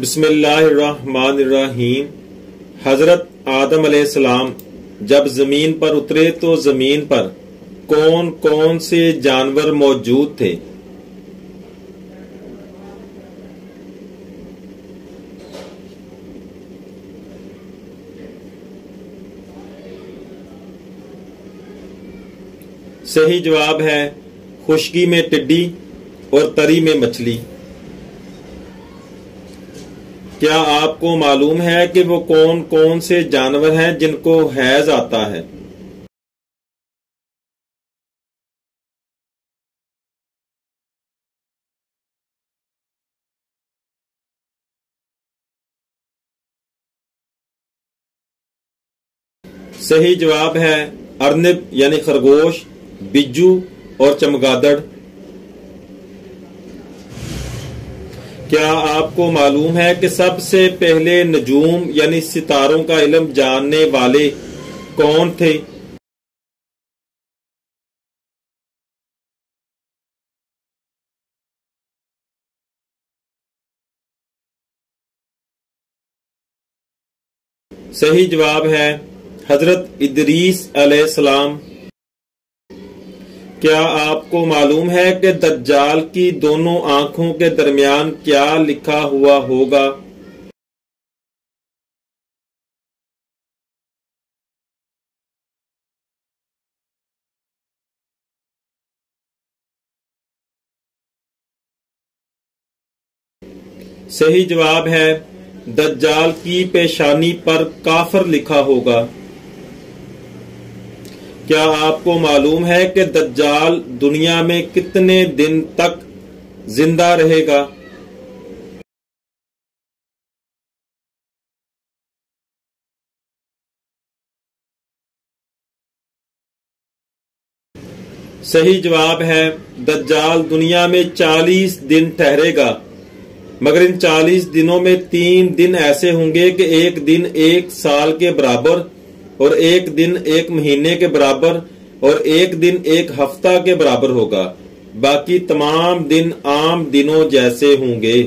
बिस्मिल्लाहिर्रहमानिर्रहीम। हज़रत आदम सलाम जब ज़मीन पर उतरे तो ज़मीन पर कौन कौन से जानवर मौजूद थे? सही जवाब है खुशकी में टिड्डी और तरी में मछली। क्या आपको मालूम है कि वो कौन कौन से जानवर हैं जिनको हैज़ आता है? सही जवाब है अर्निब, यानी खरगोश, बिज्जू और चमगादड़। क्या आपको मालूम है कि सबसे पहले नजूम, यानी सितारों का इलम जानने वाले कौन थे? सही जवाब है हज़रत इदरीस सलाम क्या आपको मालूम है कि दज्जाल की दोनों आँखों के दरमियान क्या लिखा हुआ होगा? सही जवाब है, दज्जाल की पेशानी पर काफर लिखा होगा। क्या आपको मालूम है कि दज्जाल दुनिया में कितने दिन तक ज़िंदा रहेगा? सही जवाब है, दज्जाल दुनिया में 40 दिन ठहरेगा। मगर इन 40 दिनों में तीन दिन ऐसे होंगे कि एक दिन एक साल के बराबर और एक दिन एक महीने के बराबर और एक दिन एक हफ़्ता के बराबर होगा। बाकी तमाम दिन आम दिनों जैसे होंगे।